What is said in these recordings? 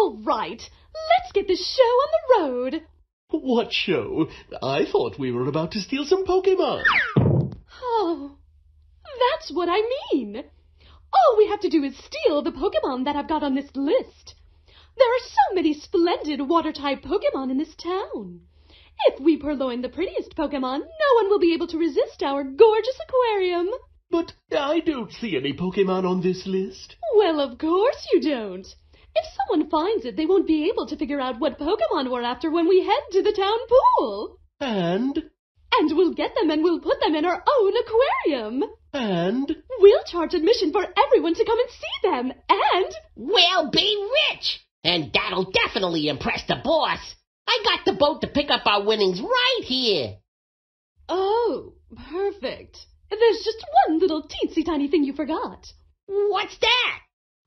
All right, let's get this show on the road. What show? I thought we were about to steal some Pokemon. Oh, that's what I mean. All we have to do is steal the Pokemon that I've got on this list. There are so many splendid water-type Pokemon in this town. If we purloin the prettiest Pokemon, no one will be able to resist our gorgeous aquarium. But I don't see any Pokemon on this list. Well, of course you don't. If someone finds it, they won't be able to figure out what Pokemon we're after when we head to the town pool. And? And we'll get them and we'll put them in our own aquarium. And? We'll charge admission for everyone to come and see them. And We'll be rich! And that'll definitely impress the boss. I got the boat to pick up our winnings right here. Oh, perfect. There's just one little teensy tiny thing you forgot. What's that?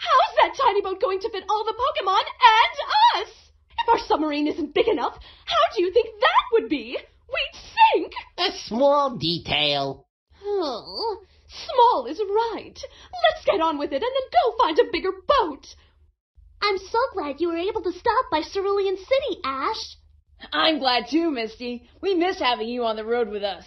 How's that tiny boat going to fit all the Pokemon and us? If our submarine isn't big enough, how do you think that would be? We'd sink! A small detail. Oh, small is right. Let's get on with it and then go find a bigger boat. I'm so glad you were able to stop by Cerulean City, Ash. I'm glad too, Misty. We miss having you on the road with us.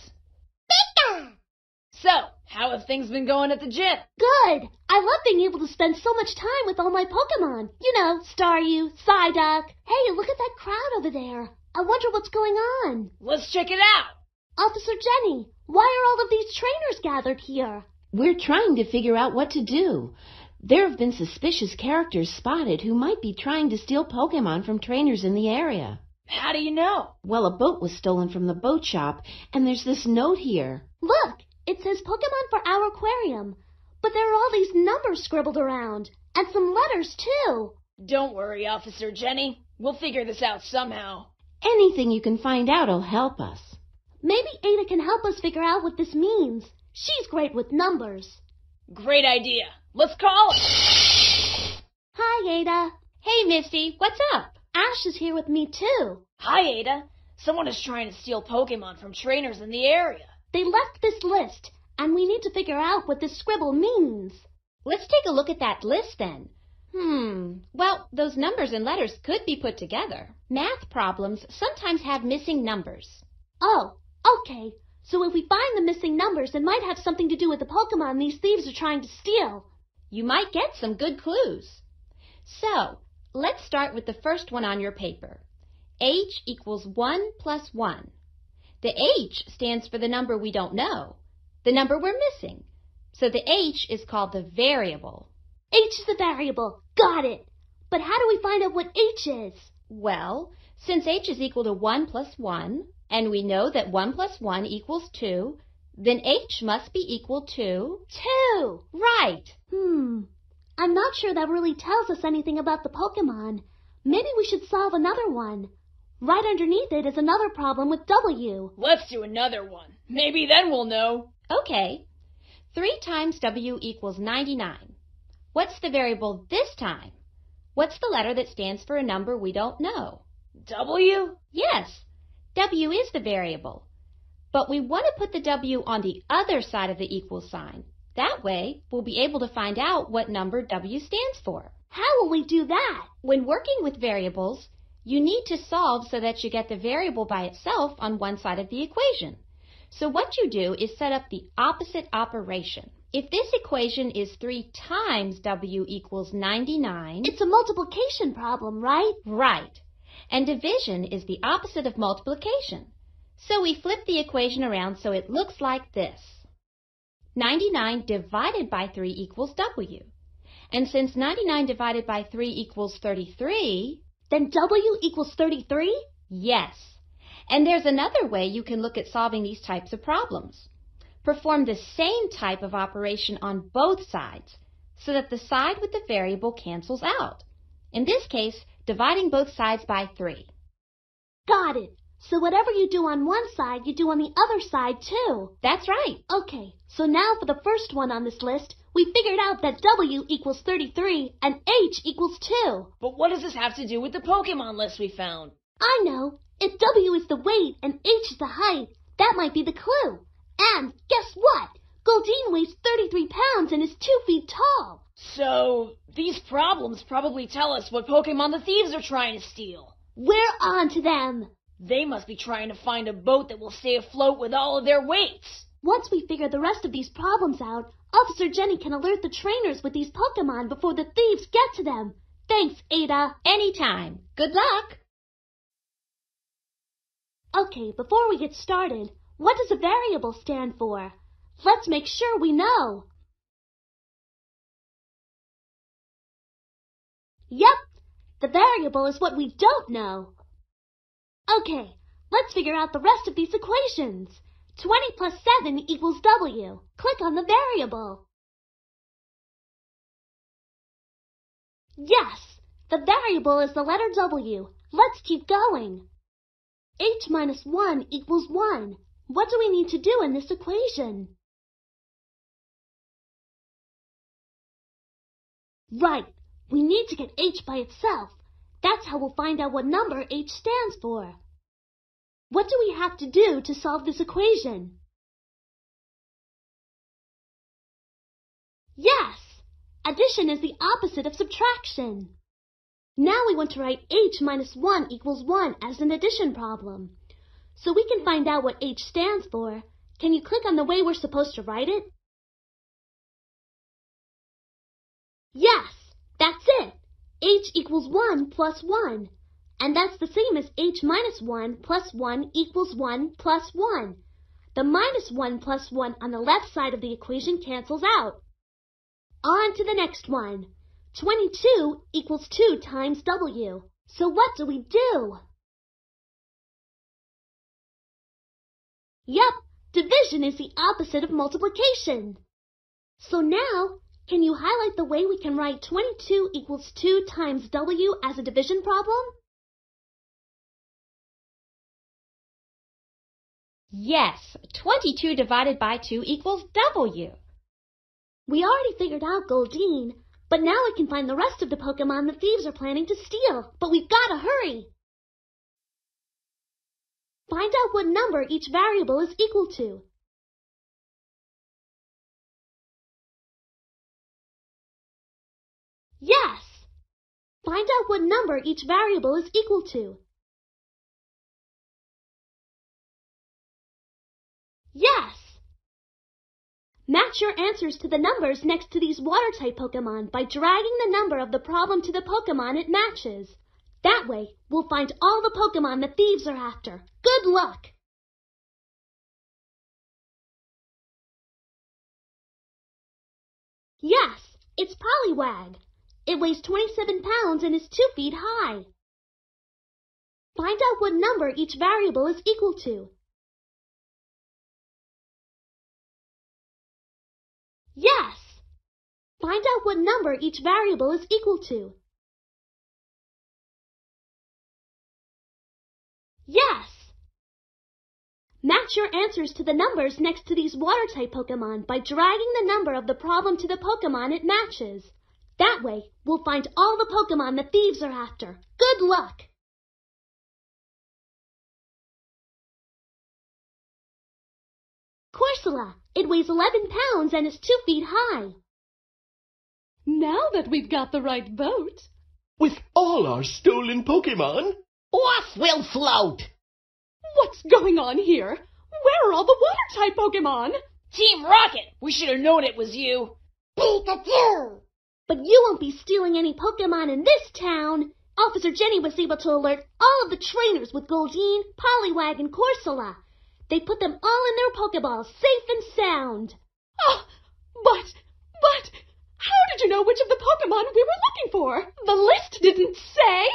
So, how have things been going at the gym? Good. I love being able to spend so much time with all my Pokemon. You know, Staryu, Psyduck. Hey, look at that crowd over there. I wonder what's going on. Let's check it out. Officer Jenny, why are all of these trainers gathered here? We're trying to figure out what to do. There have been suspicious characters spotted who might be trying to steal Pokemon from trainers in the area. How do you know? Well, a boat was stolen from the boat shop, and there's this note here. Look, it says Pokemon for our aquarium. But there are all these numbers scribbled around, and some letters too. Don't worry, Officer Jenny. We'll figure this out somehow. Anything you can find out will help us. Maybe Ada can help us figure out what this means. She's great with numbers. Great idea. Let's call it. Hi, Ada. Hey, Misty, what's up? Ash is here with me too. Hi, Ada. Someone is trying to steal Pokemon from trainers in the area. They left this list, and we need to figure out what this scribble means. Let's take a look at that list then. Hmm. Well, those numbers and letters could be put together. Math problems sometimes have missing numbers. Oh, okay. So if we find the missing numbers, it might have something to do with the Pokemon these thieves are trying to steal. You might get some good clues. So, let's start with the first one on your paper. H equals 1 plus 1. The H stands for the number we don't know, the number we're missing. So the H is called the variable. H is the variable. Got it. But how do we find out what H is? Well, since H is equal to 1 plus 1, and we know that 1 plus 1 equals 2, then H must be equal to... 2. Right. Hmm. I'm not sure that really tells us anything about the Pokemon. Maybe we should solve another one. Right underneath it is another problem with W. Let's do another one. Maybe then we'll know. Okay. 3 times W equals 99. What's the variable this time? What's the letter that stands for a number we don't know? W? Yes, W is the variable. But we want to put the W on the other side of the equal sign. That way, we'll be able to find out what number W stands for. How will we do that? When working with variables, you need to solve so that you get the variable by itself on one side of the equation. So what you do is set up the opposite operation. If this equation is 3 times W equals 99, It's a multiplication problem, right? right. And division is the opposite of multiplication. So we flip the equation around so it looks like this. 99 divided by 3 equals W. And since 99 divided by 3 equals 33, Then W equals 33? Yes. And there's another way you can look at solving these types of problems. Perform the same type of operation on both sides so that the side with the variable cancels out. In this case, dividing both sides by 3. Got it. So whatever you do on one side, you do on the other side too. That's right. Okay, so now for the first one on this list, we figured out that W equals 33 and H equals 2. But what does this have to do with the Pokemon list we found? I know. If W is the weight and H is the height, that might be the clue. And guess what? Goldeen weighs 33 pounds and is two feet tall. So, these problems probably tell us what Pokemon the thieves are trying to steal. We're on to them. They must be trying to find a boat that will stay afloat with all of their weights. Once we figure the rest of these problems out, Officer Jenny can alert the trainers with these Pokemon before the thieves get to them. Thanks, Ada. Anytime. Good luck. Okay, before we get started, what does a variable stand for? Let's make sure we know. Yep, the variable is what we don't know. Okay, let's figure out the rest of these equations. 20 plus 7 equals W. Click on the variable. Yes, the variable is the letter W. Let's keep going. h minus 1 equals 1. What do we need to do in this equation? Right, we need to get h by itself. That's how we'll find out what number h stands for. What do we have to do to solve this equation? Yes! Addition is the opposite of subtraction. Now we want to write h minus 1 equals 1 as an addition problem. So we can find out what h stands for. Can you click on the way we're supposed to write it? Yes, that's it. h equals 1 plus 1. And that's the same as h minus 1 plus 1 equals 1 plus 1. The minus 1 plus 1 on the left side of the equation cancels out. On to the next one. 22 equals 2 times w. So what do we do? Yep, division is the opposite of multiplication. So now, can you highlight the way we can write 22 equals 2 times w as a division problem? Yes, 22 divided by 2 equals W. We already figured out Goldeen, but now we can find the rest of the Pokemon the thieves are planning to steal. But we've got to hurry. Find out what number each variable is equal to. Yes! Find out what number each variable is equal to. Yes! Match your answers to the numbers next to these water-type Pokemon by dragging the number of the problem to the Pokemon it matches. That way, we'll find all the Pokemon the thieves are after. Good luck! Yes, it's Poliwag. It weighs 27 pounds and is 2 feet high. Find out what number each variable is equal to. Yes! Find out what number each variable is equal to. Yes! Match your answers to the numbers next to these water-type Pokemon by dragging the number of the problem to the Pokemon it matches. That way, we'll find all the Pokemon the thieves are after. Good luck! Corsola. It weighs 11 pounds and is 2 feet high. Now that we've got the right boat. With all our stolen Pokemon? Off we'll float! What's going on here? Where are all the water-type Pokemon? Team Rocket! We should have known it was you. Pikachu! But you won't be stealing any Pokemon in this town. Officer Jenny was able to alert all of the trainers with Goldeen, Poliwag, and Corsola. They put them all in their Pokeballs, safe and sound. Oh, but, but, how did you know which of the Pokemon we were looking for? The list didn't say.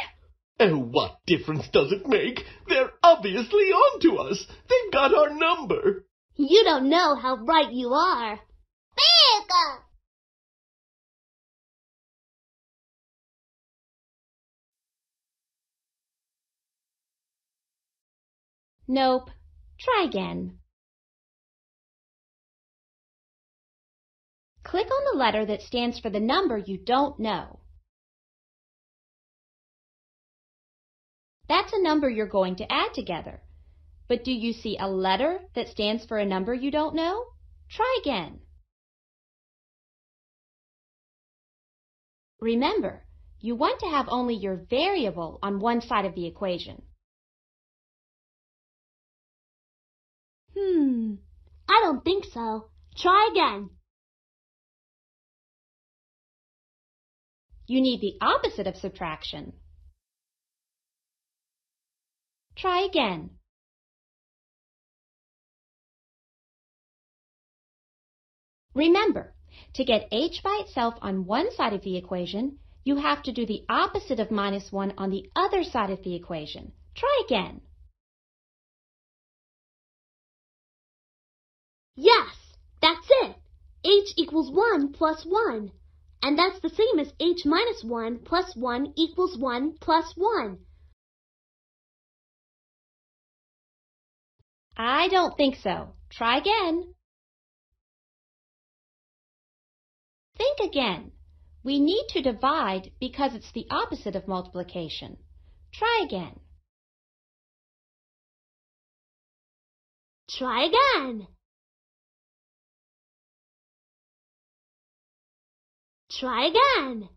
Oh, what difference does it make? They're obviously on to us. They've got our number. You don't know how right you are. Pika! Nope. Try again. Click on the letter that stands for the number you don't know. That's a number you're going to add together. But do you see a letter that stands for a number you don't know? Try again. Remember, you want to have only your variable on one side of the equation. Hmm, I don't think so. Try again. You need the opposite of subtraction. Try again. Remember, to get h by itself on one side of the equation, you have to do the opposite of minus 1 on the other side of the equation. Try again. Yes, that's it. h equals 1 plus 1. And that's the same as h minus 1 plus 1 equals 1 plus 1. I don't think so. Try again. Think again. We need to divide because it's the opposite of multiplication. Try again. Try again. Try again.